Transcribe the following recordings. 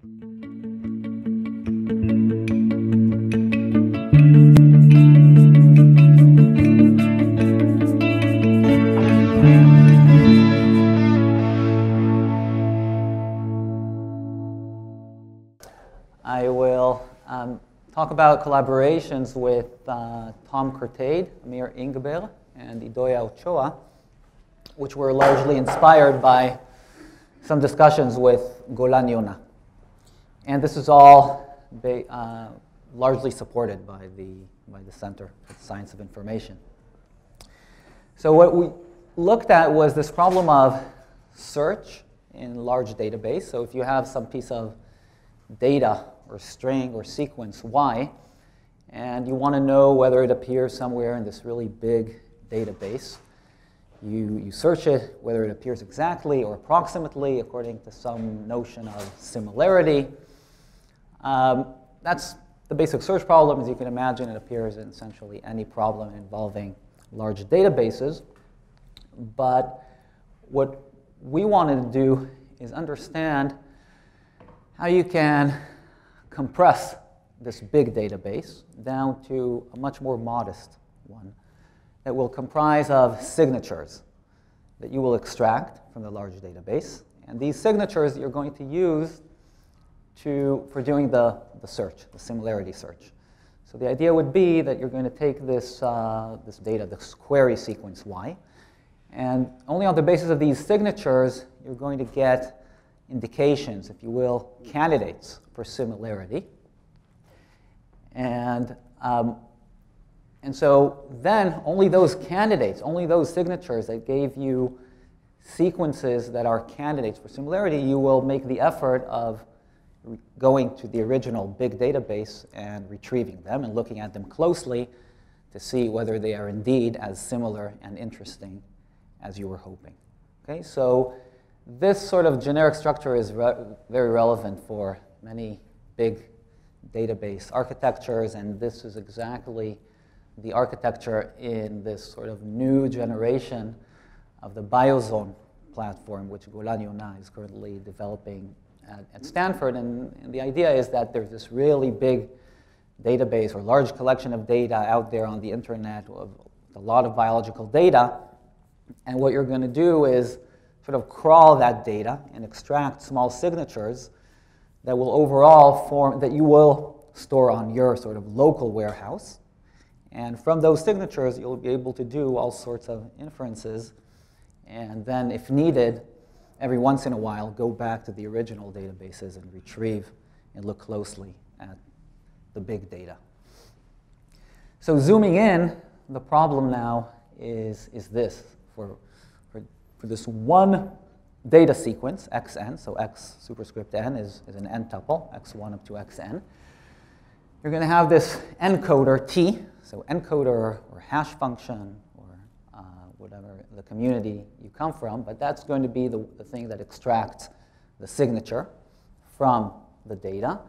I will um, talk about collaborations with uh, Tom Courtade, Amir Ingber, and Idoia Ochoa, which were largely inspired by some discussions with Golan Yona. And this is all uh, largely supported by the, by the Center for the Science of Information. So what we looked at was this problem of search in large database. So if you have some piece of data or string or sequence y, and you want to know whether it appears somewhere in this really big database. You, you search it, whether it appears exactly or approximately according to some notion of similarity. Um, that's the basic search problem. As you can imagine, it appears in essentially any problem involving large databases. But what we wanted to do is understand how you can compress this big database down to a much more modest one that will comprise of signatures that you will extract from the large database. And these signatures you're going to use to, for doing the, the search, the similarity search. So the idea would be that you're going to take this, uh, this data, this query sequence y, and only on the basis of these signatures, you're going to get indications, if you will, candidates for similarity. And, um, and so then only those candidates, only those signatures that gave you sequences that are candidates for similarity, you will make the effort of going to the original big database and retrieving them and looking at them closely to see whether they are indeed as similar and interesting as you were hoping. Okay, so this sort of generic structure is re very relevant for many big database architectures, and this is exactly the architecture in this sort of new generation of the Biozon platform, which Golan Yona is currently developing at, at Stanford. And, and, the idea is that there's this really big database or large collection of data out there on the internet of a lot of biological data. And what you're going to do is sort of crawl that data and extract small signatures that will overall form, that you will store on your sort of local warehouse. And from those signatures, you'll be able to do all sorts of inferences. And then, if needed, every once in a while, go back to the original databases and retrieve and look closely at the big data. So zooming in, the problem now is, is this. For, for, for this one data sequence, xn, so x superscript n is, is an n tuple, x1 up to xn. You're going to have this encoder t, so encoder or hash function whatever the community you come from, but that's going to be the, the thing that extracts the signature from the data.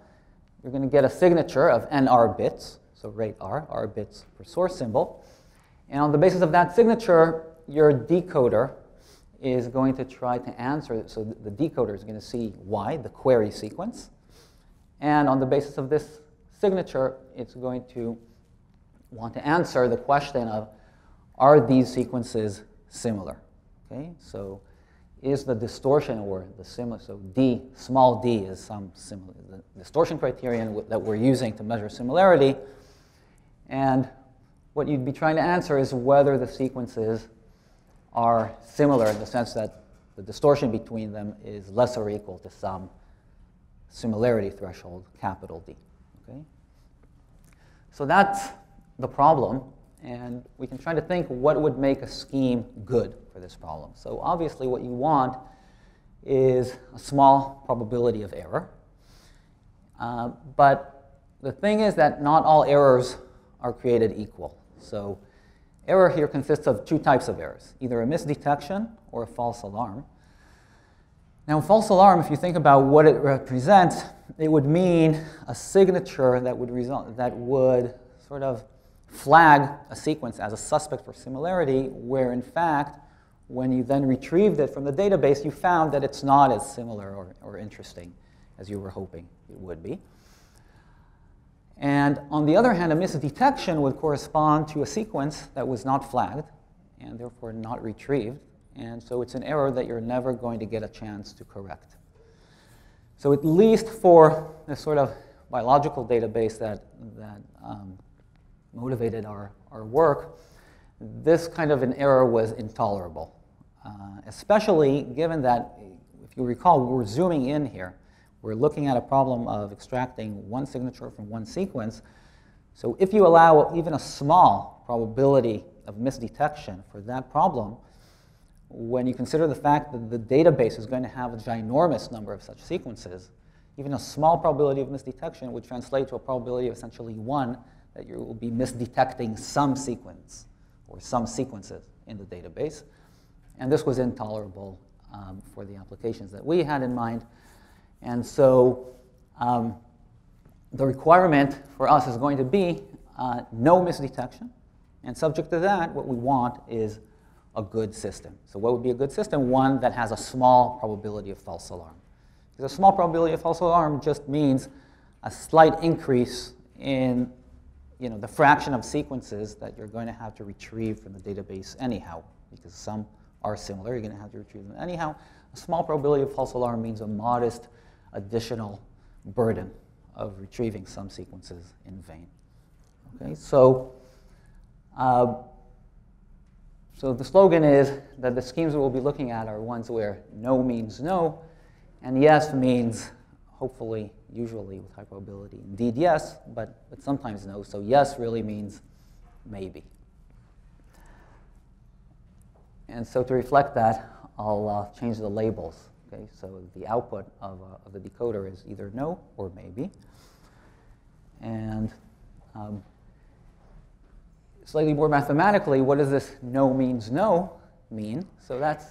You're going to get a signature of nr bits, so rate r, r bits per source symbol. And on the basis of that signature, your decoder is going to try to answer, so the decoder is going to see y, the query sequence. And on the basis of this signature, it's going to want to answer the question of, are these sequences similar? Okay, so is the distortion or the similar, so d, small d is some similar, the distortion criterion that we're using to measure similarity. And what you'd be trying to answer is whether the sequences are similar in the sense that the distortion between them is less or equal to some similarity threshold, capital D. Okay? So that's the problem, and we can try to think what would make a scheme good for this problem. So obviously what you want is a small probability of error. Uh, but the thing is that not all errors are created equal. So Error here consists of two types of errors, either a misdetection or a false alarm. Now, false alarm, if you think about what it represents, it would mean a signature that would result that would sort of flag a sequence as a suspect for similarity, where in fact, when you then retrieved it from the database, you found that it's not as similar or, or interesting as you were hoping it would be. And on the other hand, a misdetection would correspond to a sequence that was not flagged and therefore not retrieved. And so it's an error that you're never going to get a chance to correct. So at least for this sort of biological database that, that um, motivated our, our work, this kind of an error was intolerable, uh, especially given that, if you recall, we're zooming in here. We're looking at a problem of extracting one signature from one sequence. So if you allow even a small probability of misdetection for that problem, when you consider the fact that the database is going to have a ginormous number of such sequences, even a small probability of misdetection would translate to a probability of essentially one that you will be misdetecting some sequence or some sequences in the database. And this was intolerable um, for the applications that we had in mind. And so um, the requirement for us is going to be uh, no misdetection. And subject to that, what we want is a good system. So what would be a good system? One that has a small probability of false alarm. Because a small probability of false alarm just means a slight increase in you know, the fraction of sequences that you're going to have to retrieve from the database anyhow, because some are similar, you're going to have to retrieve them anyhow. A small probability of false alarm means a modest additional burden of retrieving some sequences in vain. Okay, so, uh, so the slogan is that the schemes we'll be looking at are ones where no means no, and yes means hopefully, usually with high probability, indeed yes, but, but sometimes no. So yes really means maybe. And so to reflect that, I'll uh, change the labels. Okay, so the output of, uh, of the decoder is either no or maybe. And um, slightly more mathematically, what does this no means no mean? So that's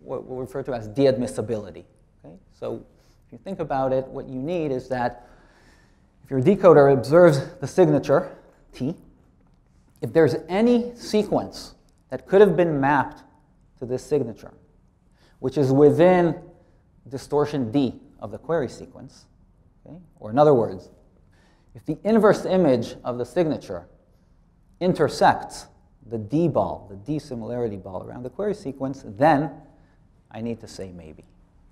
what we'll refer to as d-admissibility. Okay? So you think about it, what you need is that if your decoder observes the signature, T, if there's any sequence that could have been mapped to this signature, which is within distortion D of the query sequence, okay? or in other words, if the inverse image of the signature intersects the D ball, the D similarity ball around the query sequence, then I need to say maybe.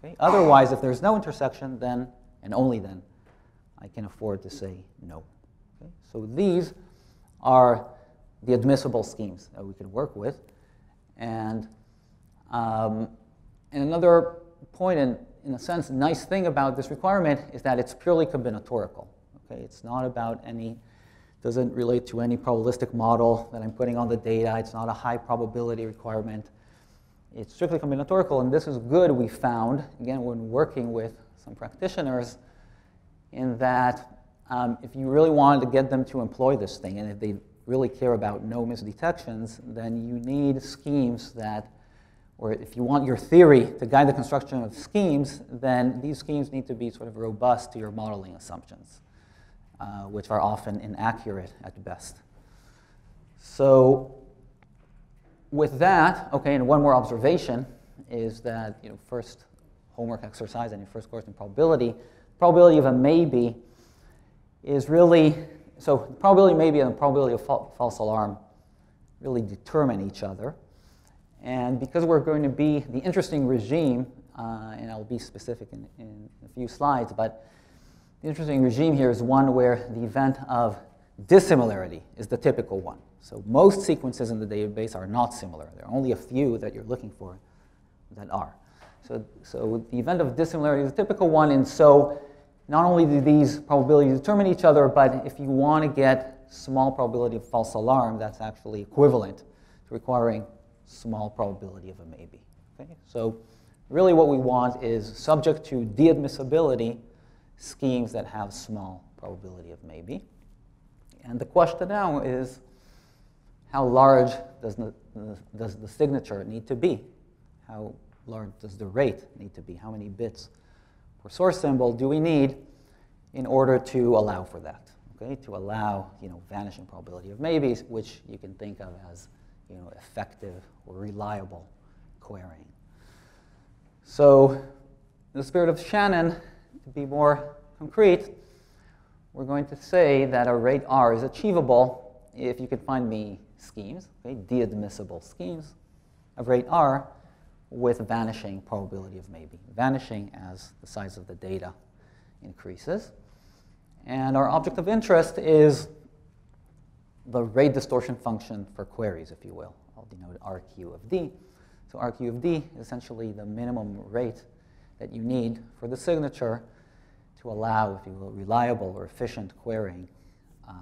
Okay? Otherwise, if there's no intersection, then, and only then, I can afford to say no. Okay? So these are the admissible schemes that we could work with. And, um, and another point, in, in a sense, nice thing about this requirement is that it's purely combinatorial. Okay? It's not about any, doesn't relate to any probabilistic model that I'm putting on the data. It's not a high probability requirement. It's strictly combinatorial, and this is good, we found, again, when working with some practitioners, in that um, if you really wanted to get them to employ this thing, and if they really care about no misdetections, then you need schemes that, or if you want your theory to guide the construction of schemes, then these schemes need to be sort of robust to your modeling assumptions, uh, which are often inaccurate at best. So with that, okay, and one more observation is that, you know, first homework exercise in your first course in probability, probability of a maybe is really, so probability maybe and the probability of fa false alarm really determine each other. And because we're going to be the interesting regime, uh, and I'll be specific in, in a few slides, but the interesting regime here is one where the event of dissimilarity is the typical one. So most sequences in the database are not similar. There are only a few that you're looking for that are. So, so the event of dissimilarity is a typical one, and so not only do these probabilities determine each other, but if you want to get small probability of false alarm, that's actually equivalent to requiring small probability of a maybe. Okay? So really what we want is subject to d-admissibility schemes that have small probability of maybe. And the question now is, how large does the, does the signature need to be? How large does the rate need to be? How many bits per source symbol do we need in order to allow for that? Okay, to allow you know, vanishing probability of maybes, which you can think of as you know, effective or reliable querying. So, in the spirit of Shannon, to be more concrete, we're going to say that a rate R is achievable if you can find me schemes, okay, d-admissible schemes of rate R with vanishing probability of maybe, vanishing as the size of the data increases. And our object of interest is the rate distortion function for queries, if you will. I'll denote RQ of D. So RQ of D is essentially the minimum rate that you need for the signature to allow, if you will, reliable or efficient querying uh,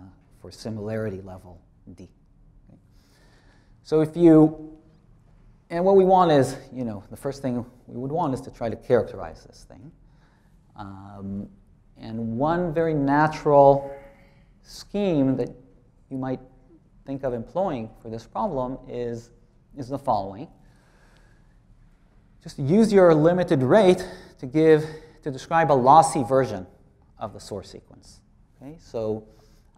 for similarity level D. So if you, and what we want is, you know, the first thing we would want is to try to characterize this thing. Um, and one very natural scheme that you might think of employing for this problem is, is the following. Just use your limited rate to give to describe a lossy version of the source sequence. Okay, so,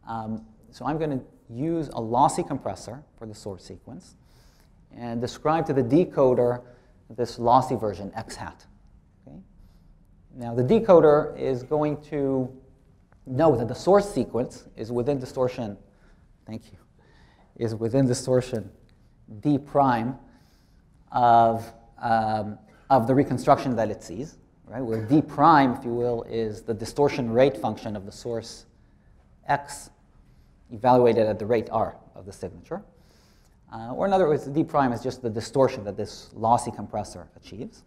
um, so I'm going to use a lossy compressor for the source sequence and describe to the decoder this lossy version x hat. Okay? Now the decoder is going to know that the source sequence is within distortion, thank you, is within distortion d prime of, um, of the reconstruction that it sees right? Where d prime, if you will, is the distortion rate function of the source x evaluated at the rate r of the signature. Uh, or in other words, d prime is just the distortion that this lossy compressor achieves.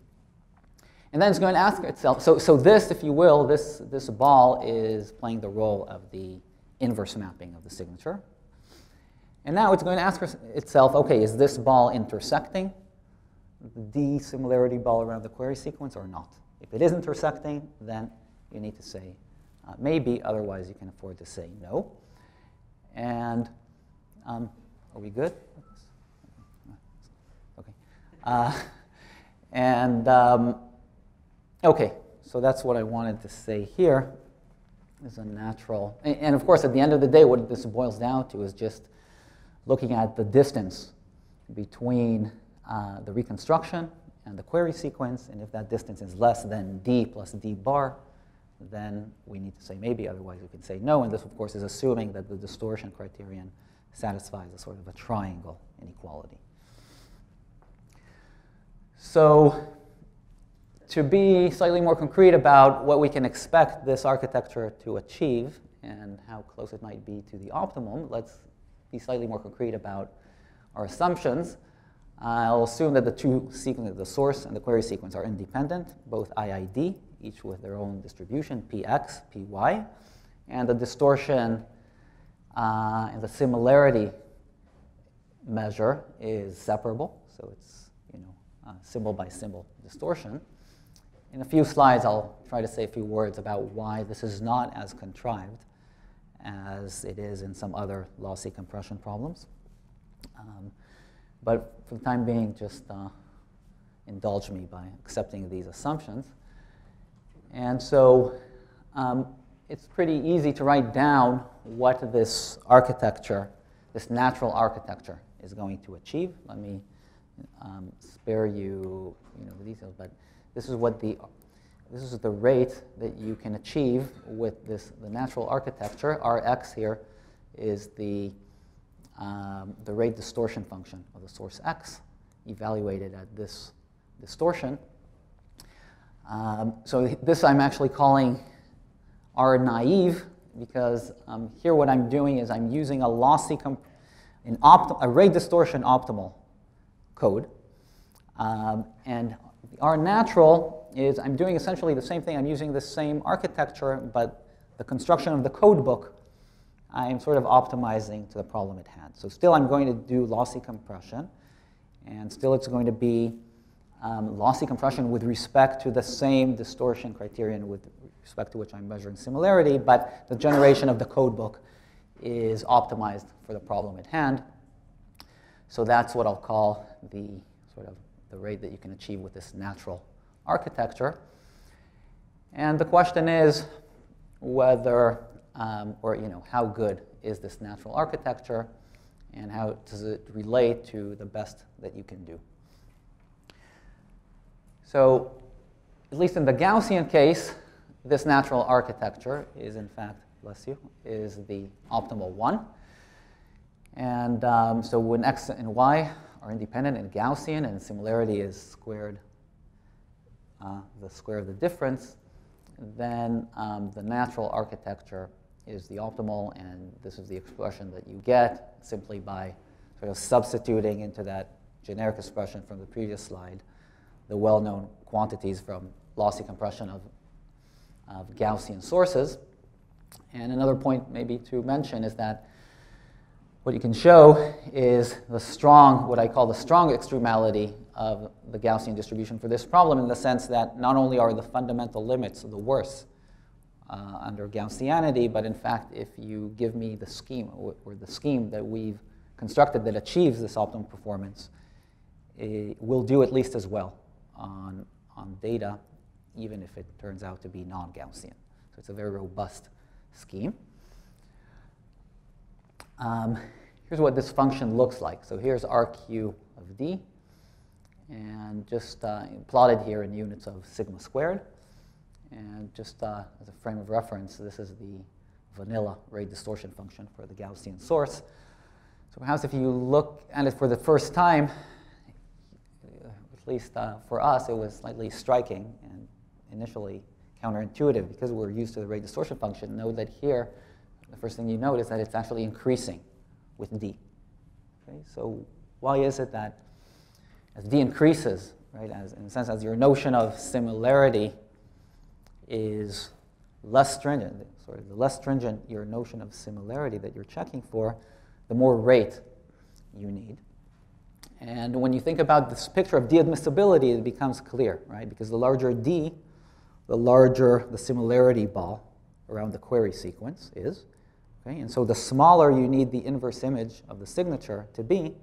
And then it's going to ask itself, so, so this, if you will, this, this ball is playing the role of the inverse mapping of the signature. And now it's going to ask itself, okay, is this ball intersecting the similarity ball around the query sequence or not? If it is intersecting, then you need to say uh, maybe, otherwise you can afford to say no. And um, are we good? Okay. Uh, and um, okay, so that's what I wanted to say here is a natural. And, of course, at the end of the day, what this boils down to is just looking at the distance between uh, the reconstruction and the query sequence, and if that distance is less than d plus d bar, then we need to say maybe, otherwise we can say no, and this of course is assuming that the distortion criterion satisfies a sort of a triangle inequality. So to be slightly more concrete about what we can expect this architecture to achieve and how close it might be to the optimum, let's be slightly more concrete about our assumptions. I'll assume that the two sequences, the source and the query sequence, are independent, both IID, each with their own distribution, Px, Py, and the distortion uh, and the similarity measure is separable, so it's you know uh, symbol by symbol distortion. In a few slides, I'll try to say a few words about why this is not as contrived as it is in some other lossy compression problems. Um, but for the time being, just uh, indulge me by accepting these assumptions. And so um, it's pretty easy to write down what this architecture, this natural architecture, is going to achieve. Let me um, spare you, you know, the details, but this is what the this is the rate that you can achieve with this the natural architecture. Rx here is the um, the rate distortion function of the source x evaluated at this distortion. Um, so this I'm actually calling R naive because um, here what I'm doing is I'm using a lossy, an a rate distortion optimal code. Um, and R natural is I'm doing essentially the same thing. I'm using the same architecture, but the construction of the code book I'm sort of optimizing to the problem at hand. So still I'm going to do lossy compression, and still it's going to be um, lossy compression with respect to the same distortion criterion with respect to which I'm measuring similarity, but the generation of the code book is optimized for the problem at hand. So that's what I'll call the sort of the rate that you can achieve with this natural architecture. And the question is whether um, or you know, how good is this natural architecture, and how does it relate to the best that you can do. So at least in the Gaussian case, this natural architecture is, in fact, bless you, is the optimal one. And um, so when x and y are independent and Gaussian, and similarity is squared, uh, the square of the difference, then um, the natural architecture is the optimal, and this is the expression that you get simply by sort of substituting into that generic expression from the previous slide the well-known quantities from lossy compression of, of Gaussian sources. And another point maybe to mention is that what you can show is the strong, what I call the strong extremality of the Gaussian distribution for this problem in the sense that not only are the fundamental limits the worse uh, under Gaussianity, but in fact, if you give me the scheme or, or the scheme that we've constructed that achieves this optimal performance, it will do at least as well on, on data, even if it turns out to be non-Gaussian. So it's a very robust scheme. Um, here's what this function looks like. So here's RQ of D, and just uh, plotted here in units of sigma squared. And just uh, as a frame of reference, this is the vanilla rate distortion function for the Gaussian source. So perhaps if you look at it for the first time, at least uh, for us, it was slightly striking and initially counterintuitive because we're used to the rate distortion function. Note that here, the first thing you note is that it's actually increasing with d. Okay? So why is it that as d increases, right, as, in a sense, as your notion of similarity is less stringent, sorry, the less stringent your notion of similarity that you're checking for, the more rate you need. And when you think about this picture of d-admissibility, it becomes clear, right? Because the larger d, the larger the similarity ball around the query sequence is. Okay? And so the smaller you need the inverse image of the signature to be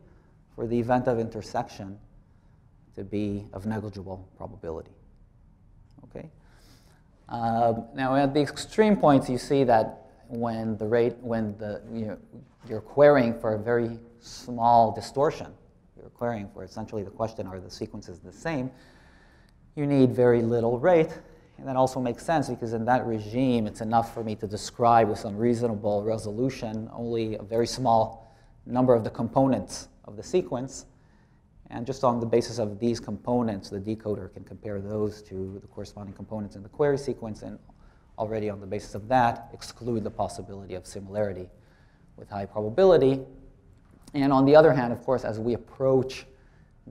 for the event of intersection to be of negligible probability. Okay? Um, now at the extreme points, you see that when the rate, when the, you know, you're querying for a very small distortion, you're querying for essentially the question, are the sequences the same? You need very little rate, and that also makes sense because in that regime, it's enough for me to describe with some reasonable resolution only a very small number of the components of the sequence. And just on the basis of these components, the decoder can compare those to the corresponding components in the query sequence and already on the basis of that exclude the possibility of similarity with high probability. And on the other hand, of course, as we approach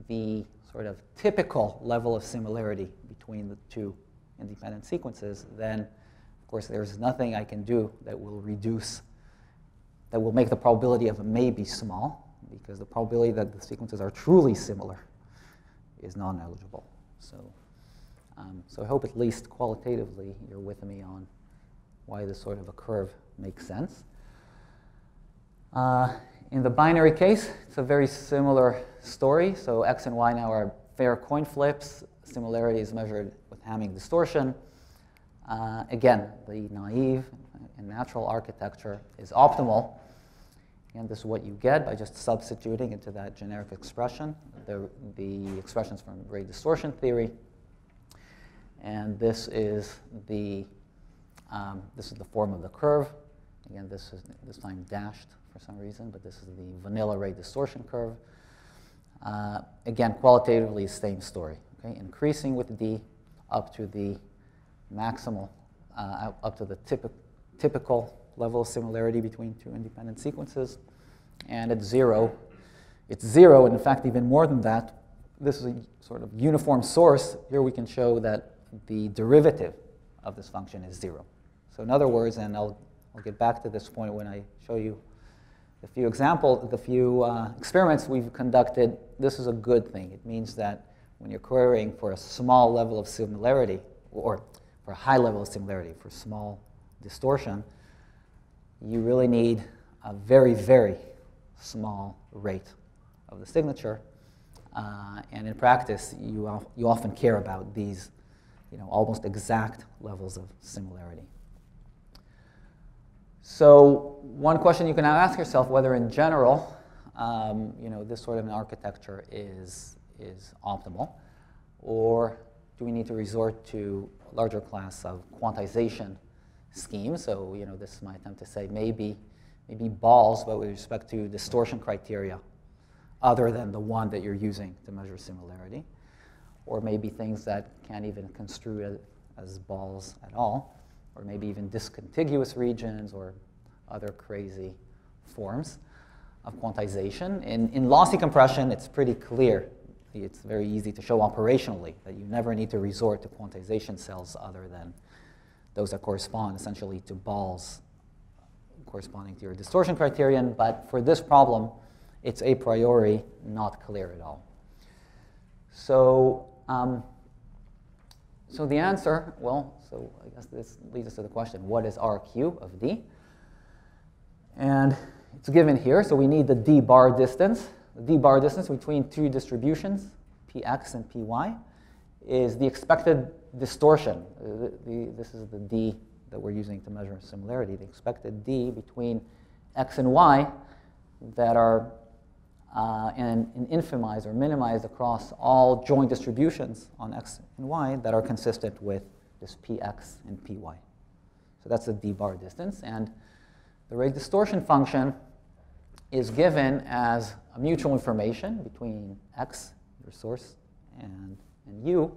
the sort of typical level of similarity between the two independent sequences, then of course there's nothing I can do that will reduce, that will make the probability of a maybe small, because the probability that the sequences are truly similar is non-negligible. So, um, so I hope at least qualitatively you're with me on why this sort of a curve makes sense. Uh, in the binary case, it's a very similar story. So x and y now are fair coin flips. Similarity is measured with Hamming distortion. Uh, again, the naive and natural architecture is optimal. And this is what you get by just substituting into that generic expression, the, the expressions from rate distortion theory. And this is the, um, this is the form of the curve. Again, this is this time dashed for some reason, but this is the vanilla rate distortion curve. Uh, again, qualitatively, same story. Okay? Increasing with d up to the maximal, uh, up to the typi typical level of similarity between two independent sequences. And at zero, it's zero, and in fact, even more than that. This is a sort of uniform source. Here we can show that the derivative of this function is zero. So in other words, and I'll, I'll get back to this point when I show you the few examples, the few uh, experiments we've conducted, this is a good thing. It means that when you're querying for a small level of similarity, or for a high level of similarity, for small distortion, you really need a very, very small rate of the signature. Uh, and in practice, you, you often care about these you know, almost exact levels of similarity. So one question you can now ask yourself whether in general, um, you know, this sort of an architecture is, is optimal, or do we need to resort to a larger class of quantization schemes? So, you know, this is my attempt to say maybe, maybe balls, but with respect to distortion criteria other than the one that you're using to measure similarity. Or maybe things that can't even construe as, as balls at all. Or maybe even discontiguous regions or other crazy forms of quantization. In, in lossy compression, it's pretty clear. It's very easy to show operationally that you never need to resort to quantization cells other than those that correspond essentially to balls corresponding to your distortion criterion. But for this problem, it's a priori not clear at all. So, um, so the answer, well, so I guess this leads us to the question, what is RQ of D? And it's given here, so we need the d bar distance. The d bar distance between two distributions, px and py, is the expected distortion. The, this is the d that we're using to measure similarity, the expected d between x and y that are uh, and, and infimized or minimized across all joint distributions on x and y that are consistent with this px and py. So that's the d bar distance. And the rate distortion function is given as a mutual information between x, your source, and, and u,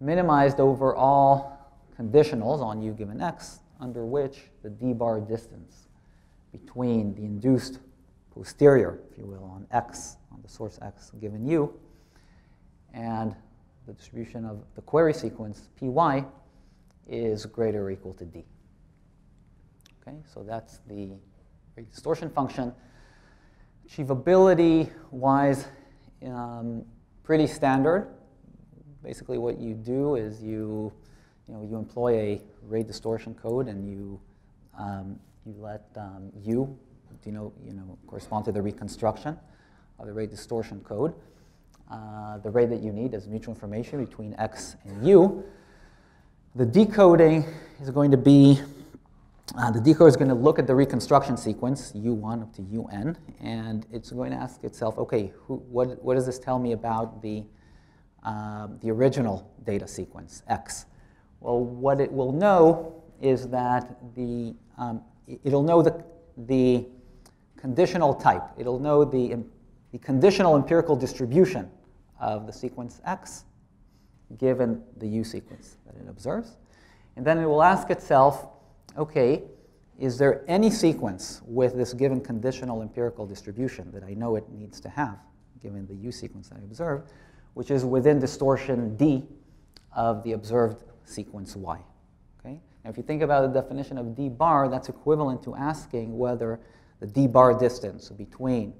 minimized over all conditionals on u given x, under which the d bar distance between the induced posterior, if you will, on x, on the source x given u, and the distribution of the query sequence py is greater or equal to d. Okay, so that's the distortion function. Achievability-wise, um, pretty standard. Basically, what you do is you, you know, you employ a rate distortion code, and you um, you let um, u, you know, you know, correspond to the reconstruction of the rate distortion code. Uh, the rate that you need is mutual information between x and u. The decoding is going to be uh, the decoder is going to look at the reconstruction sequence, U1 up to UN, and it's going to ask itself, okay, who, what, what does this tell me about the, uh, the original data sequence, X? Well, what it will know is that the, um, it'll know the, the conditional type. It'll know the, the conditional empirical distribution of the sequence X given the U sequence that it observes. And then it will ask itself, okay, is there any sequence with this given conditional empirical distribution that I know it needs to have, given the U sequence that I observed, which is within distortion D of the observed sequence Y? Okay? Now, if you think about the definition of D bar, that's equivalent to asking whether the D bar distance between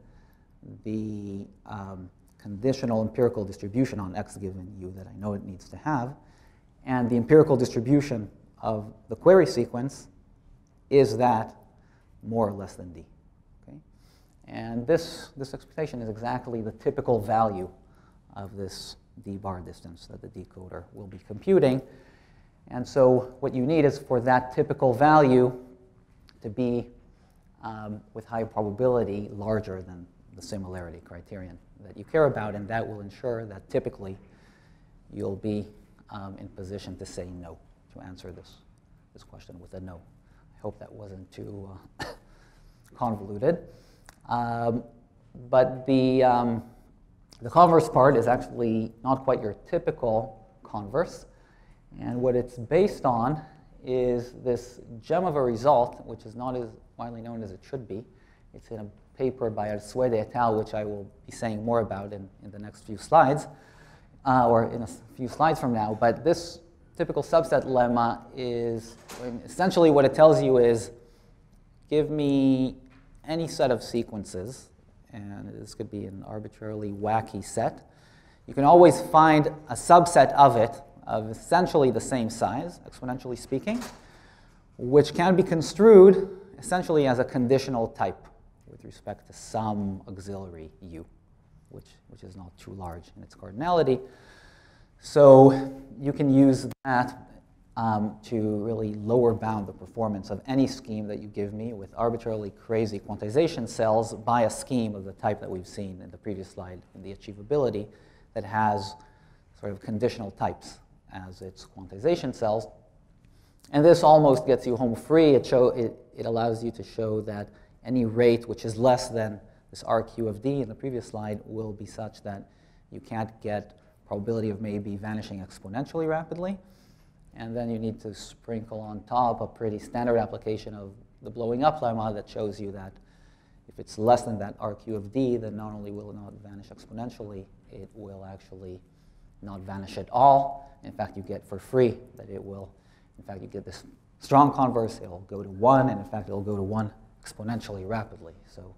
the um, conditional empirical distribution on X given U that I know it needs to have, and the empirical distribution of the query sequence is that more or less than d. Okay? And this, this expectation is exactly the typical value of this d bar distance that the decoder will be computing. And so what you need is for that typical value to be um, with high probability larger than the similarity criterion that you care about, and that will ensure that typically you'll be um, in position to say no to answer this, this question with a no. I hope that wasn't too uh, convoluted. Um, but the, um, the converse part is actually not quite your typical converse. And what it's based on is this gem of a result, which is not as widely known as it should be. It's in a paper by Ahlswede et al., which I will be saying more about in, in the next few slides, uh, or in a few slides from now. But this typical subset lemma is essentially what it tells you is give me any set of sequences, and this could be an arbitrarily wacky set. You can always find a subset of it of essentially the same size, exponentially speaking, which can be construed essentially as a conditional type with respect to some auxiliary u, which, which is not too large in its cardinality. So you can use that um, to really lower bound the performance of any scheme that you give me with arbitrarily crazy quantization cells by a scheme of the type that we've seen in the previous slide in the achievability that has sort of conditional types as its quantization cells. And this almost gets you home free. It, show, it, it allows you to show that any rate which is less than this RQ of D in the previous slide will be such that you can't get probability of maybe vanishing exponentially rapidly. And then you need to sprinkle on top a pretty standard application of the blowing up lemma that shows you that if it's less than that RQ of D, then not only will it not vanish exponentially, it will actually not vanish at all. In fact, you get for free that it will, in fact, you get this strong converse, it'll go to 1, and in fact, it'll go to 1 exponentially rapidly. So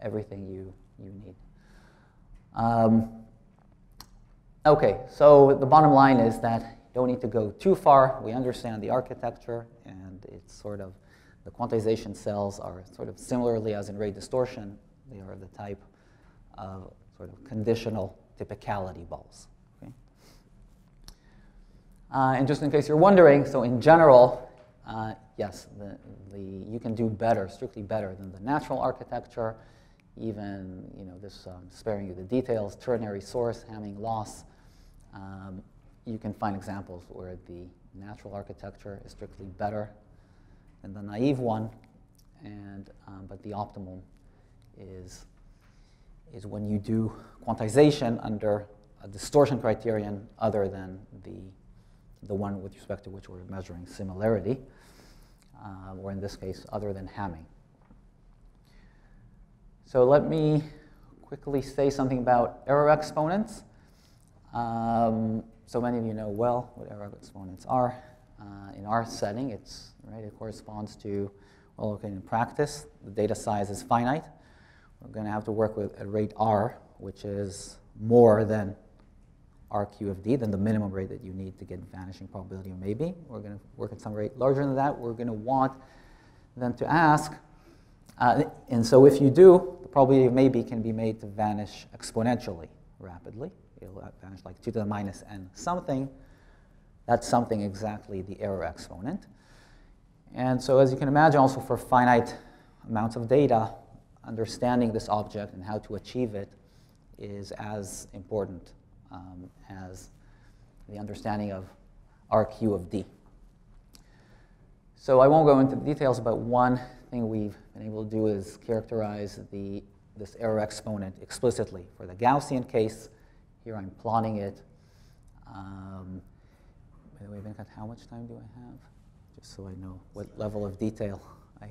everything you, you need. Um, okay, so the bottom line is that you don't need to go too far. We understand the architecture, and it's sort of the quantization cells are sort of similarly as in rate distortion. They are the type of sort of conditional typicality balls. Uh, and just in case you're wondering, so in general, uh, yes, the, the, you can do better, strictly better than the natural architecture. Even, you know, this um, sparing you the details, ternary source, Hamming loss. Um, you can find examples where the natural architecture is strictly better than the naive one, and, um, but the optimum is, is when you do quantization under a distortion criterion other than the the one with respect to which we're measuring similarity, uh, or in this case, other than Hamming. So let me quickly say something about error exponents. Um, so many of you know well what error exponents are. Uh, in our setting, it's right. It corresponds to well, okay, in practice, the data size is finite. We're going to have to work with a rate r, which is more than RQ of D, then the minimum rate that you need to get vanishing probability of maybe. We're going to work at some rate larger than that. We're going to want then to ask, uh, and so if you do, the probability of maybe can be made to vanish exponentially rapidly. It'll vanish like 2 to the minus n something. That's something exactly the error exponent. And so as you can imagine, also for finite amounts of data, understanding this object and how to achieve it is as important um, as the understanding of RQ of D. So I won't go into the details, but one thing we've been able to do is characterize the, this error exponent explicitly. For the Gaussian case, here I'm plotting it. Um, by the way, Venkat, how much time do I have? Just so I know what level of detail I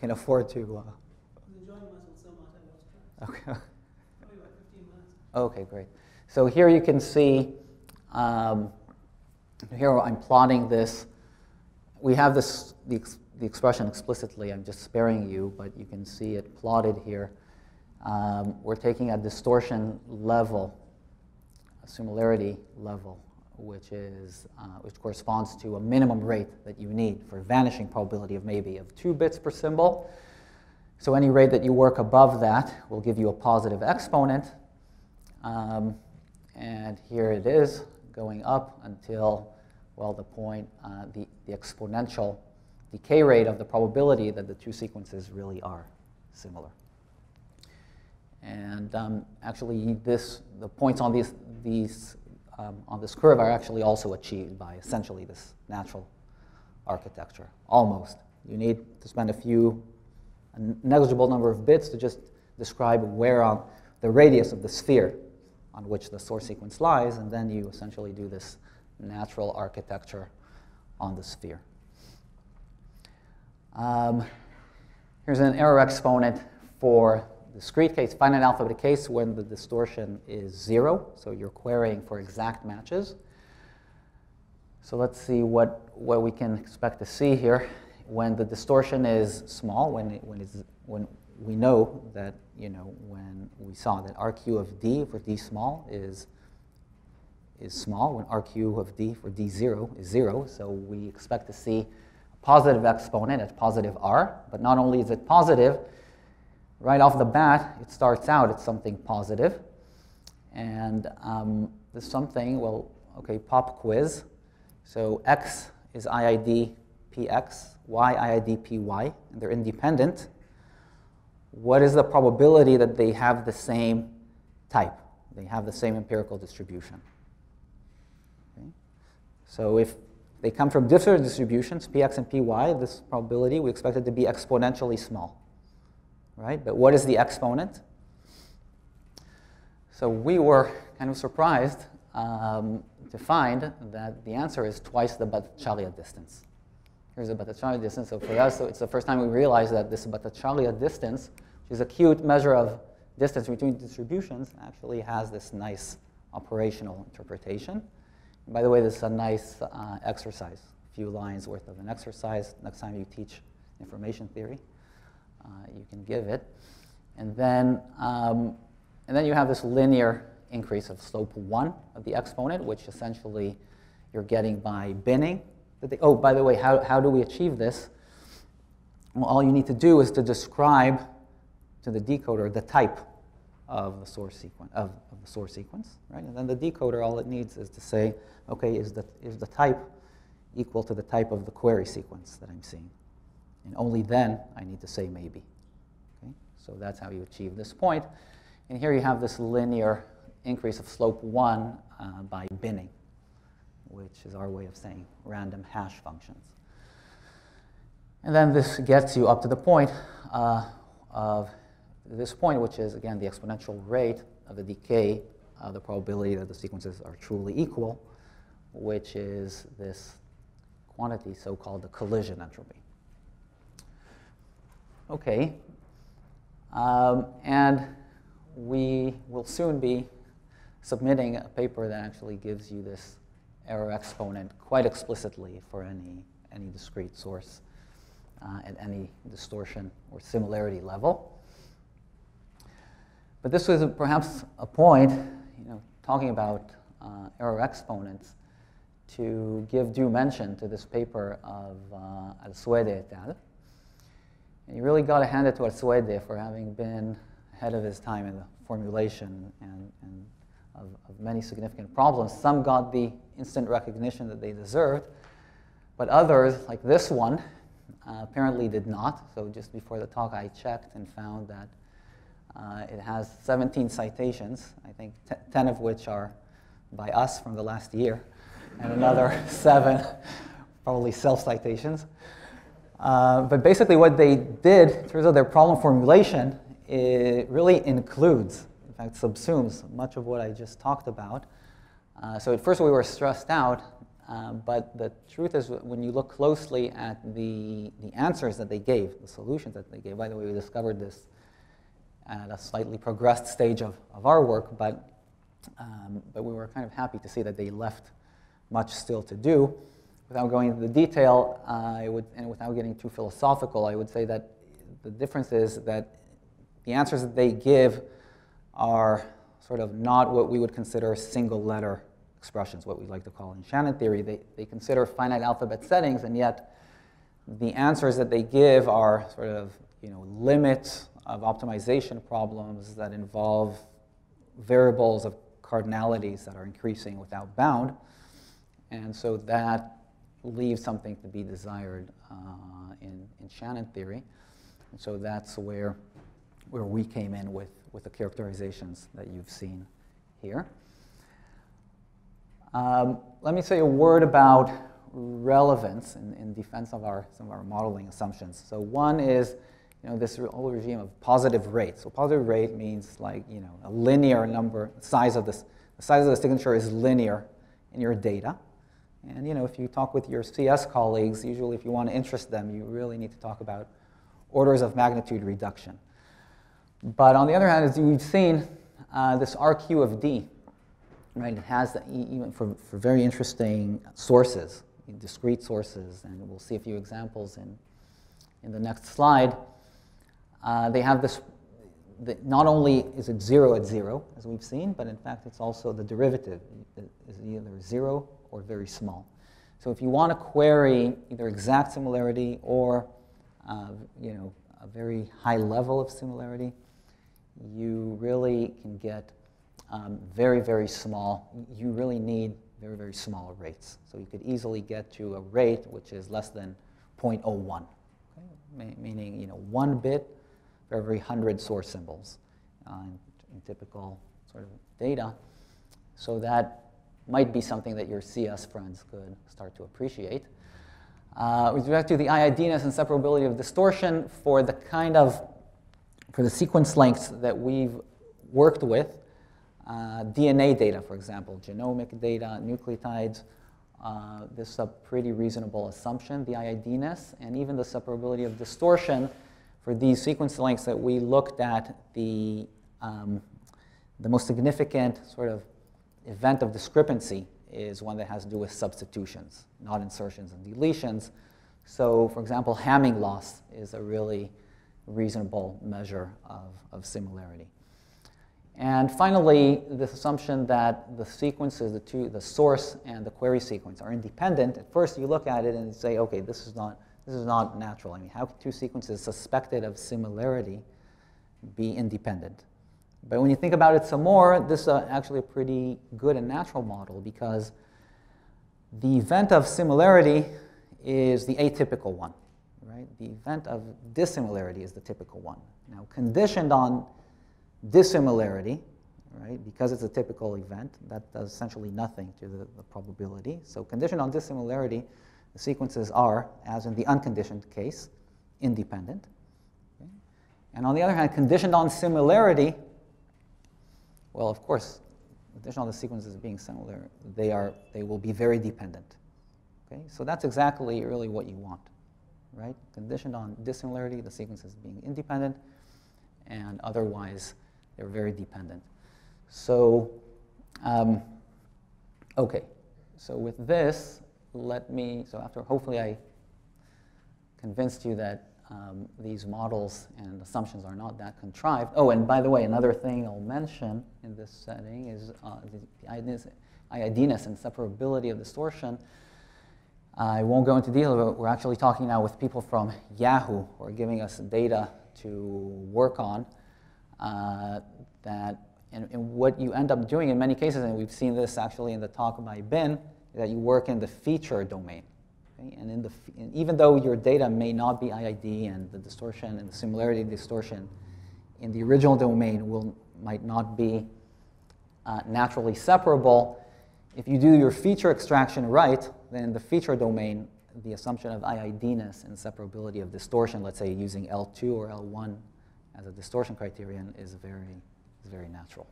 can afford to. Uh... Okay. okay, great. So here you can see, um, here I'm plotting this. We have this, the, ex the, expression explicitly, I'm just sparing you, but you can see it plotted here. Um, we're taking a distortion level, a similarity level, which, is, uh, which corresponds to a minimum rate that you need for vanishing probability of maybe of two bits per symbol. So any rate that you work above that will give you a positive exponent. Um, and here it is going up until, well, the point, uh, the, the exponential decay rate of the probability that the two sequences really are similar. And um, actually, this, the points on these, these um, on this curve are actually also achieved by essentially this natural architecture, almost. You need to spend a few, a negligible number of bits to just describe where on the radius of the sphere on which the source sequence lies, and then you essentially do this natural architecture on the sphere. Um, here's an error exponent for the discrete case, finite alphabet case when the distortion is zero, so you're querying for exact matches. So let's see what, what we can expect to see here. When the distortion is small, when, it, when, it's, when we know that you know when we saw that RQ of D for D small is is small when RQ of D for D0 is zero. So we expect to see a positive exponent at positive R. But not only is it positive, right off the bat, it starts out at something positive. And um, this something, well, okay, pop quiz. So X is IID PX, Y IID PY, and they're independent what is the probability that they have the same type? They have the same empirical distribution. So if they come from different distributions, px and py, this probability, we expect it to be exponentially small, right? But what is the exponent? So we were kind of surprised um, to find that the answer is twice the Bhattacharyya distance. Here's the Bhattacharyya distance. So for us, it's the first time we realize that this Bhattacharyya distance, which is a cute measure of distance between distributions, actually has this nice operational interpretation. And by the way, this is a nice uh, exercise, a few lines worth of an exercise. Next time you teach information theory, uh, you can give it. And then, um, and then you have this linear increase of slope 1 of the exponent, which essentially you're getting by binning. Oh, by the way, how, how do we achieve this? Well, all you need to do is to describe to the decoder the type of the source sequence of, of, the source sequence, right? And then the decoder, all it needs is to say, okay, is the, is the type equal to the type of the query sequence that I'm seeing? And only then I need to say maybe. Okay? So that's how you achieve this point. And here you have this linear increase of slope 1 uh, by binning, which is our way of saying random hash functions. And then this gets you up to the point uh, of this point, which is, again, the exponential rate of the decay of the probability that the sequences are truly equal, which is this quantity, so-called the collision entropy. Okay, um, and we will soon be submitting a paper that actually gives you this error exponent quite explicitly for any, any discrete source uh, at any distortion or similarity level. But this was perhaps a point, you know, talking about uh, error exponents, to give due mention to this paper of uh, Ahlswede et al. And you really got to hand it to Ahlswede for having been ahead of his time in the formulation and, and of, of, many significant problems. Some got the instant recognition that they deserved, but others, like this one, uh, apparently did not. So just before the talk, I checked and found that uh, it has 17 citations, I think 10 of which are by us from the last year, and another seven probably self citations. Uh, but basically, what they did in terms of their problem formulation, it really includes, in fact, subsumes much of what I just talked about. Uh, so at first, we were stressed out, uh, but the truth is, when you look closely at the, the answers that they gave, the solutions that they gave, by the way, we discovered this at a slightly progressed stage of, of our work, but, um, but we were kind of happy to see that they left much still to do. Without going into the detail, uh, would, and without getting too philosophical, I would say that the difference is that the answers that they give are sort of not what we would consider single letter expressions, what we like to call in Shannon theory. They, they consider finite alphabet settings, and yet the answers that they give are sort of you know, limits of optimization problems that involve variables of cardinalities that are increasing without bound. And so that leaves something to be desired uh, in, in Shannon theory. And so that's where, where we came in with, with the characterizations that you've seen here. Um, let me say a word about relevance in, in defense of our, some of our modeling assumptions. So one is you know, this whole regime of positive rate. So positive rate means like, you know, a linear number, size of this, the size of the signature is linear in your data. And, you know, if you talk with your CS colleagues, usually if you want to interest them, you really need to talk about orders of magnitude reduction. But on the other hand, as we've seen, uh, this RQ of D, right, it has, the, even for, for very interesting sources, discrete sources, and we'll see a few examples in, in the next slide. Uh, they have this, the, not only is it zero at zero, as we've seen, but in fact it's also the derivative is either zero or very small. So if you want to query either exact similarity or uh, you know, a very high level of similarity, you really can get um, very, very small. You really need very, very small rates. So you could easily get to a rate which is less than 0.01, okay? meaning you know, one bit for every 100 source symbols uh, in, in, typical sort of data. So that might be something that your CS friends could start to appreciate. Uh, with respect to the IIDness and separability of distortion, for the kind of, for the sequence lengths that we've worked with, uh, DNA data, for example, genomic data, nucleotides, uh, this is a pretty reasonable assumption, the IIDness, and even the separability of distortion for these sequence lengths that we looked at, the, um, the most significant sort of event of discrepancy is one that has to do with substitutions, not insertions and deletions. So, for example, Hamming loss is a really reasonable measure of, of similarity. And finally, this assumption that the sequences, the two, the source and the query sequence are independent. At first, you look at it and say, okay, this is not, this is not natural. I mean, how can two sequences suspected of similarity be independent? But when you think about it some more, this is actually a pretty good and natural model because the event of similarity is the atypical one, right? The event of dissimilarity is the typical one. Now, conditioned on dissimilarity, right, because it's a typical event, that does essentially nothing to the, the probability. So conditioned on dissimilarity, the sequences are, as in the unconditioned case, independent. Okay? And on the other hand, conditioned on similarity, well, of course, conditioned on the sequences being similar, they, are, they will be very dependent. Okay? So that's exactly really what you want, right? Conditioned on dissimilarity, the sequences being independent, and otherwise they're very dependent. So, um, okay. So with this, let me, so after hopefully I convinced you that um, these models and assumptions are not that contrived. Oh, and by the way, another thing I'll mention in this setting is uh, the IIDness and separability of distortion. I won't go into detail, but we're actually talking now with people from Yahoo who are giving us data to work on uh, that, and, and, what you end up doing in many cases, and we've seen this actually in the talk by Ben, that you work in the feature domain. Okay? And, in the, and even though your data may not be IID and the distortion and the similarity distortion in the original domain will, might not be uh, naturally separable, if you do your feature extraction right, then the feature domain, the assumption of IIDness and separability of distortion, let's say using L2 or L1 as a distortion criterion is very, is very natural.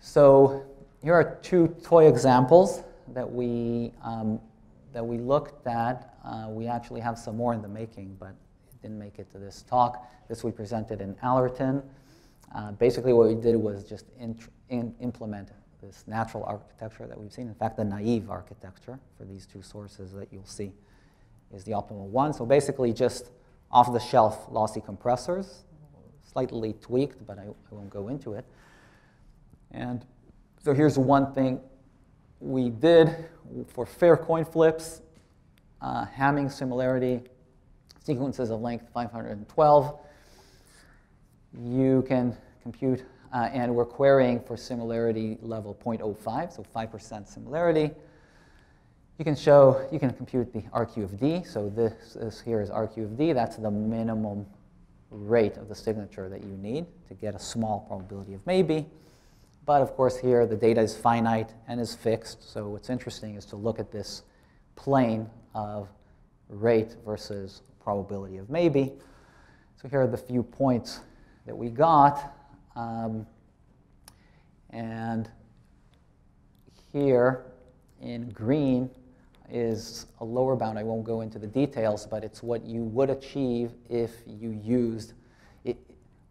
So here are two toy examples that we, um, that we looked at. Uh, we actually have some more in the making, but it didn't make it to this talk. This we presented in Allerton. Uh, basically, what we did was just in, implement this natural architecture that we've seen. In fact, the naive architecture for these two sources that you'll see is the optimal one. So basically, just off-the-shelf lossy compressors, slightly tweaked, but I, I, won't go into it. And so here's one thing we did for fair coin flips, uh, Hamming similarity, sequences of length 512. You can compute, uh, and we're querying for similarity level 0.05, so 5% similarity. You can show, you can compute the RQ of D. So this, this here is RQ of D. That's the minimum rate of the signature that you need to get a small probability of maybe. But of course here the data is finite and is fixed. So what's interesting is to look at this plane of rate versus probability of maybe. So here are the few points that we got. Um, and here in green, is a lower bound. I won't go into the details, but it's what you would achieve if you used it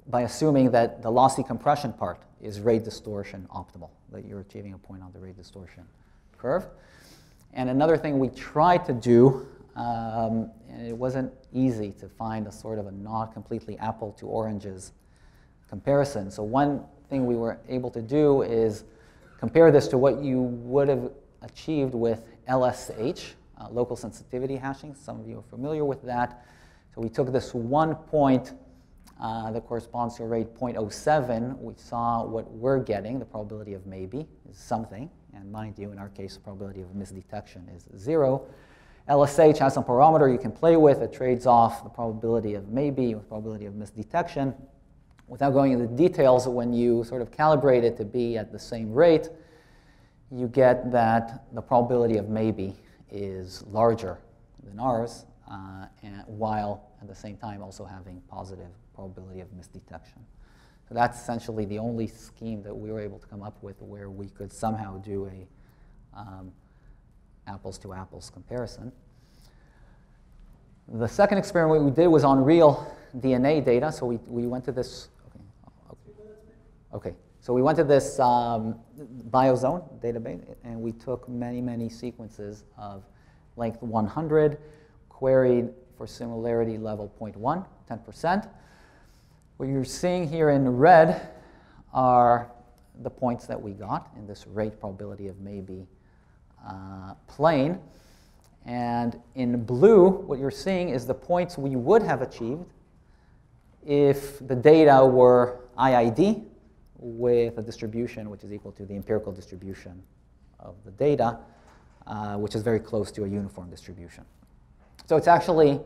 by assuming that the lossy compression part is rate distortion optimal, that you're achieving a point on the rate distortion curve. And another thing we tried to do, um, and it wasn't easy to find a sort of a not completely apple to oranges comparison. So one thing we were able to do is compare this to what you would have achieved with LSH, uh, local sensitivity hashing. Some of you are familiar with that. So we took this one point uh, that corresponds to a rate 0.07. We saw what we're getting, the probability of maybe is something. And mind you, in our case, the probability of misdetection is zero. LSH has some parameter you can play with. It trades off the probability of maybe with probability of misdetection. Without going into details, when you sort of calibrate it to be at the same rate, you get that the probability of maybe is larger than ours, uh, and while at the same time also having positive probability of misdetection. So that's essentially the only scheme that we were able to come up with where we could somehow do a um, apples to apples comparison. The second experiment we did was on real DNA data. So we, we went to this. Okay. So we went to this um, Biozon database and we took many, many sequences of length 100, queried for similarity level 0.1, 10%. What you're seeing here in red are the points that we got in this rate probability of maybe uh, plane. And in blue, what you're seeing is the points we would have achieved if the data were IID with a distribution which is equal to the empirical distribution of the data, uh, which is very close to a uniform distribution. So it's actually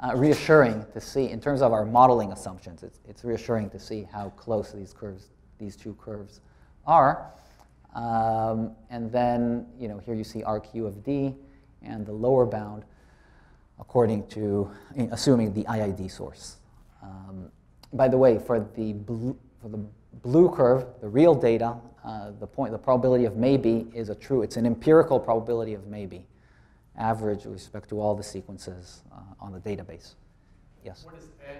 uh, reassuring to see, in terms of our modeling assumptions, it's, it's reassuring to see how close these curves, these two curves are. Um, and then, you know, here you see RQ of D and the lower bound according to, assuming the IID source. Um, by the way, for the, blue, for the blue curve, the real data, uh, the point, the probability of maybe is a true, it's an empirical probability of maybe average with respect to all the sequences uh, on the database. Yes? What is n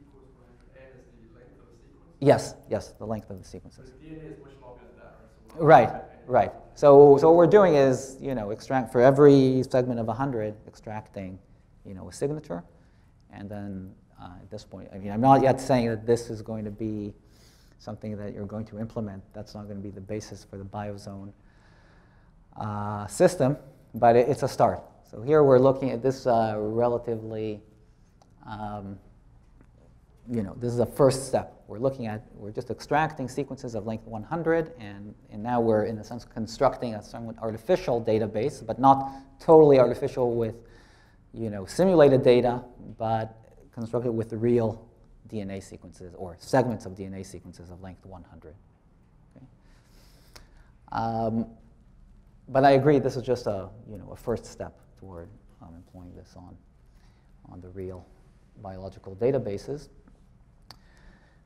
equals 100? n is the length of the sequence? Yes, yes, the length of the sequences. So DNA is much longer than that, right? So Right, right. So, so what we're doing is, you know, extract for every segment of 100, extracting, you know, a signature. And then uh, at this point, I mean, I'm not yet saying that this is going to be something that you're going to implement. That's not going to be the basis for the Biozon uh, system but it, it's a start. So here we're looking at this uh, relatively, um, you know, this is a first step. We're looking at, we're just extracting sequences of length 100, and, and now we're, in a sense, constructing a somewhat artificial database, but not totally artificial with, you know, simulated data, but constructed with the real DNA sequences or segments of DNA sequences of length 100. Okay. Um, but I agree, this is just a, you know, a first step toward um, employing this on, on the real biological databases.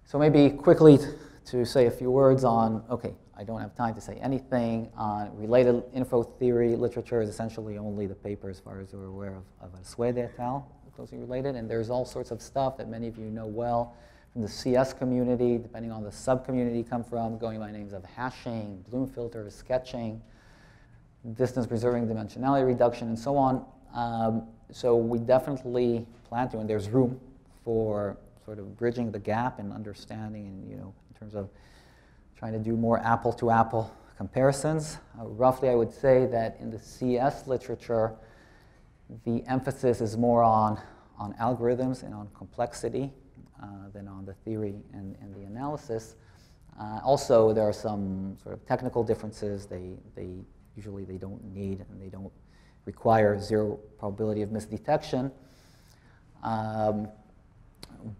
So maybe quickly to say a few words on, okay, I don't have time to say anything on related info theory literature is essentially only the paper as far as we're aware of, of Ahlswede et al., closely related, and there's all sorts of stuff that many of you know well from the CS community, depending on the sub-community you come from, going by names of hashing, Bloom filters, sketching, distance preserving dimensionality reduction, and so on. Um, so we definitely plan to, and there's room for sort of bridging the gap in understanding and, you know, in terms of trying to do more apple-to-apple comparisons. Uh, roughly, I would say that in the CS literature, the emphasis is more on, on algorithms and on complexity uh, than on the theory and, and the analysis. Uh, also, there are some sort of technical differences. They, they Usually they don't need and they don't require zero probability of misdetection. Um,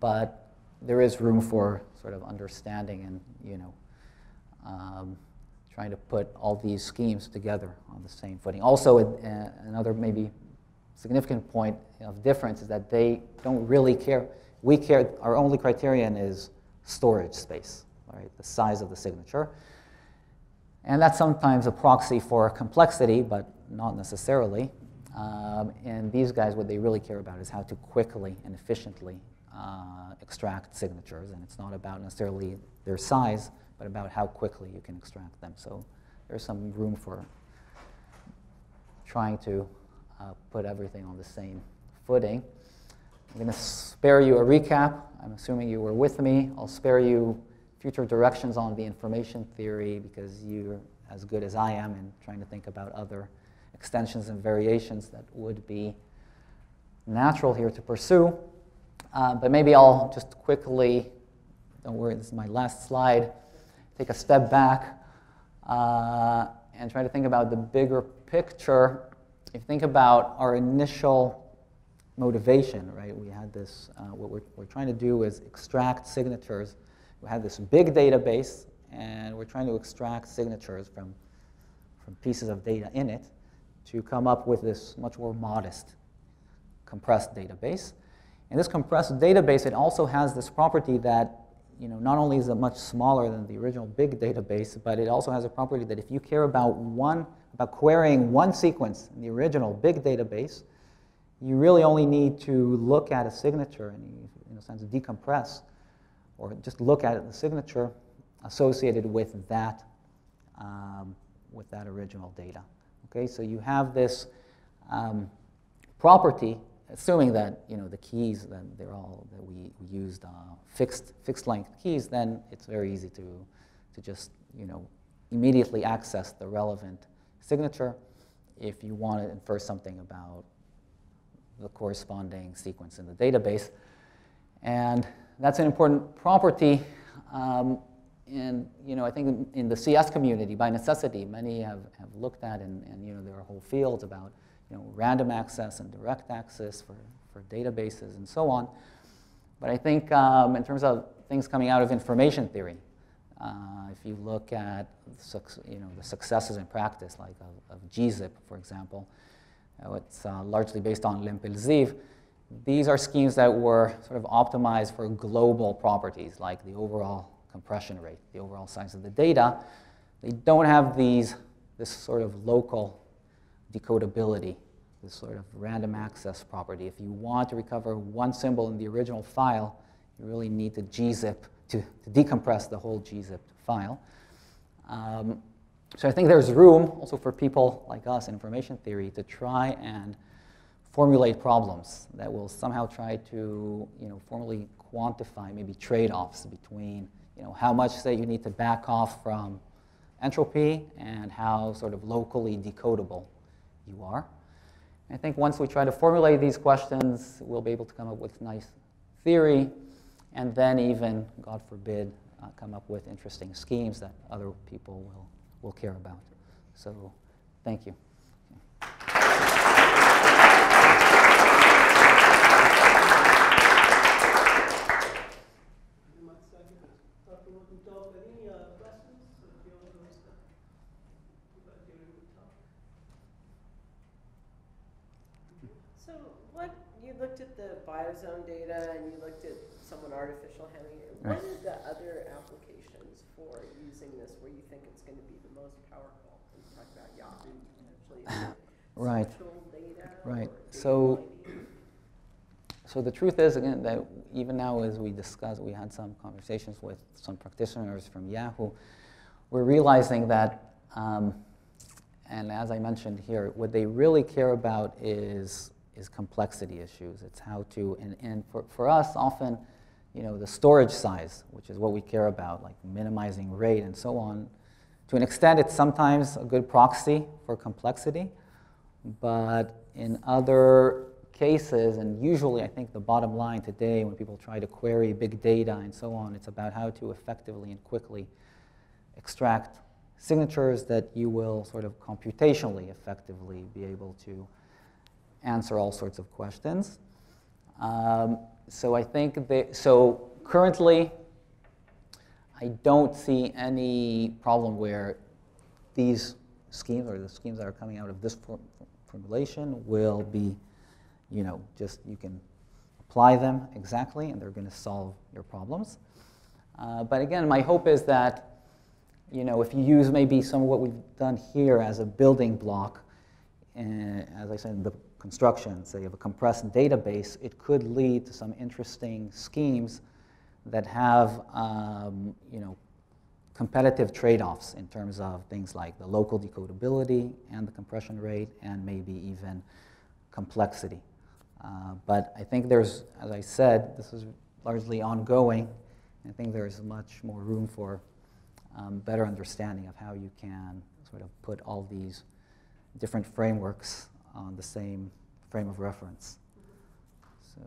but there is room for sort of understanding and, you know, um, trying to put all these schemes together on the same footing. Also, uh, another maybe significant point of difference is that they don't really care. We care, our only criterion is storage space, right? The size of the signature. And that's sometimes a proxy for complexity, but not necessarily. Um, and these guys, what they really care about is how to quickly and efficiently uh, extract signatures. And it's not about necessarily their size, but about how quickly you can extract them. So there's some room for trying to uh, put everything on the same footing. I'm going to spare you a recap. I'm assuming you were with me. I'll spare you future directions on the information theory because you're as good as I am in trying to think about other extensions and variations that would be natural here to pursue. Uh, but maybe I'll just quickly, don't worry, this is my last slide, take a step back uh, and try to think about the bigger picture. If you think about our initial motivation, right, we had this, uh, what we're, we're trying to do is extract signatures we had this big database, and we're trying to extract signatures from different pieces of data in it to come up with this much more modest compressed database. And this compressed database, it also has this property that you know, not only is it much smaller than the original big database, but it also has a property that if you care about one, about querying one sequence in the original big database, you really only need to look at a signature and, you, in a sense, of decompress, or just look at the signature associated with that, um, with that original data. Okay, so you have this um, property assuming that you know the keys that they're all that we, we used uh, fixed fixed length keys, then it's very easy to to just you know immediately access the relevant signature if you want to infer something about the corresponding sequence in the database. And that's an important property. Um, and you know, I think in, the CS community, by necessity, many have, have looked at, and, and you know, there are whole fields about you know, random access and direct access for, for databases and so on. But I think um, in terms of things coming out of information theory, uh, if you look at you know, the successes in practice, like of, of gzip, for example, it's uh, largely based on Lempel-Ziv. These are schemes that were sort of optimized for global properties, like the overall compression rate, the overall size of the data. They don't have these, this sort of local decodability, this sort of random access property. If you want to recover one symbol in the original file, you really need to gzip to, to decompress the whole gzip file. Um, so I think there's room also for people like us in information theory to try and formulate problems that will somehow try to you know, formally quantify maybe trade-offs between you know, how much, say, you need to back off from entropy and how sort of locally decodable you are. I think once we try to formulate these questions, we'll be able to come up with nice theory, and then even, God forbid, uh, come up with interesting schemes that other people will, will care about. So thank you. Biozon data and you looked at someone artificial handling it, what are the other applications for where you think it's going to be the most powerful? You talked about Yahoo potentially. right. Right. So, so the truth is again that even now, as we discussed, we had some conversations with some practitioners from Yahoo. We're realizing that, um, and as I mentioned here, what they really care about is is complexity issues. It's how to, and, and for, for us, often, you know, the storage size, which is what we care about, like minimizing rate and so on. To an extent, it's sometimes a good proxy for complexity, but in other cases, and usually I think the bottom line today when people try to query big data and so on, it's about how to effectively and quickly extract signatures that you will sort of computationally effectively be able to answer all sorts of questions. Um, so I think that, so currently, I don't see any problem where these schemes or the schemes that are coming out of this formulation will be, you know, just you can apply them exactly and they're going to solve your problems. Uh, but again, my hope is that, you know, if you use maybe some of what we've done here as a building block, uh, as I said, the construction, say, of a compressed database, it could lead to some interesting schemes that have, um, you know, competitive trade-offs in terms of things like the local decodability and the compression rate and maybe even complexity. Uh, but I think there's, as I said, this is largely ongoing. I think there's much more room for um, better understanding of how you can sort of put all these different frameworks on the same frame of reference. So,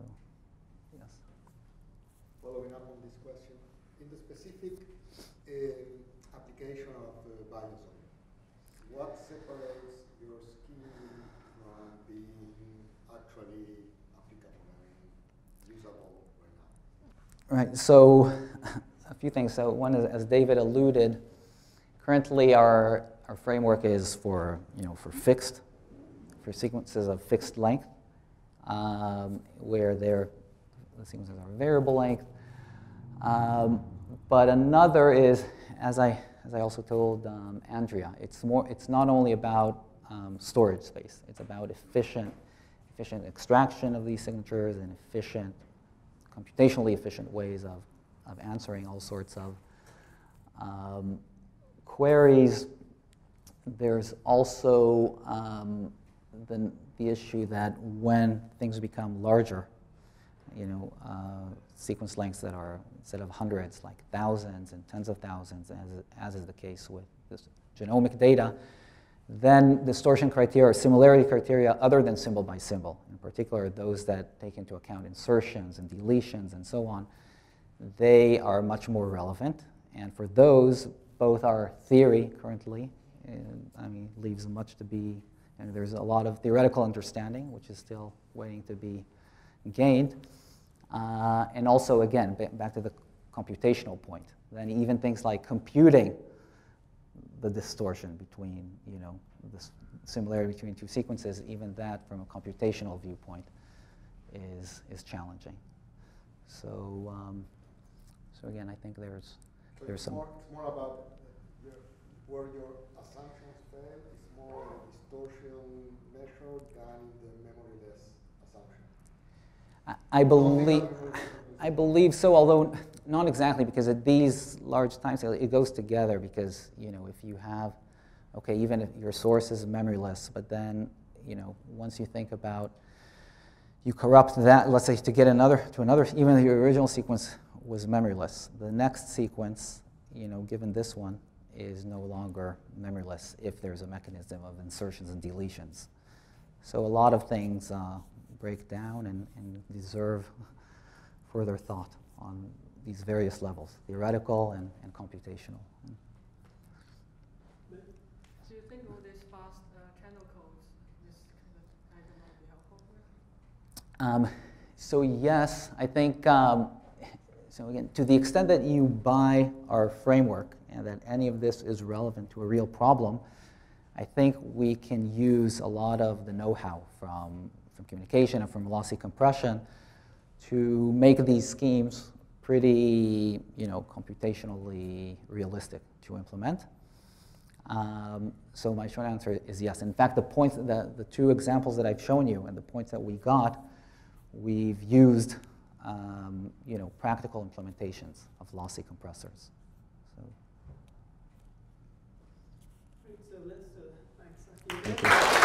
yes. Following up on this question, in the specific uh, application of uh, what separates your scheme from being actually applicable and usable right now? Right. So, a few things. So, one is, as David alluded, currently our our framework is for, you know, for fixed, for sequences of fixed length, um, where they're, the sequences are variable length. Um, but another is, as I, as I also told um, Andrea, it's, more, it's not only about um, storage space, it's about efficient, efficient extraction of these signatures and efficient, computationally efficient ways of, of answering all sorts of um, queries. There's also um, the, the issue that when things become larger, you know, uh, sequence lengths that are instead of hundreds, like thousands and tens of thousands, as, as is the case with this genomic data, then distortion criteria or similarity criteria other than symbol by symbol, in particular those that take into account insertions and deletions and so on, they are much more relevant. And for those, both our theory currently, I mean, leaves much to be, and there's a lot of theoretical understanding, which is still waiting to be gained. Uh, and also, again, back to the computational point, then even things like computing the distortion between, you know, the similarity between two sequences, even that from a computational viewpoint is, is challenging. So, um, so again, I think there's, So there's it's some. more, it's more about your, where your assumptions fail, more a distortion measure than the memoryless assumption. I- believe, I believe so, although not exactly, because at these large time scales, it goes together because, you know, if you have, okay, even if your source is memoryless, but then, you know, once you think about, you corrupt that, let's say to get another, to another, even if your original sequence was memoryless, the next sequence, you know, given this one, is no longer memoryless if there's a mechanism of insertions and deletions. So a lot of things uh, break down and, and deserve further thought on these various levels, theoretical and, and computational. Do you think all these fast uh, codes, this kind of item might be helpful for? Um, so yes, I think, um, so again, to the extent that you buy our framework and that any of this is relevant to a real problem, I think we can use a lot of the know-how from, from communication and from lossy compression to make these schemes pretty, you know, computationally realistic to implement. Um, so my short answer is yes. In fact, the points, the, the two examples that I've shown you and the points that we got, we've used, um, you know, practical implementations of lossy compressors. So, Great, so let's, uh, thanks. Thank you.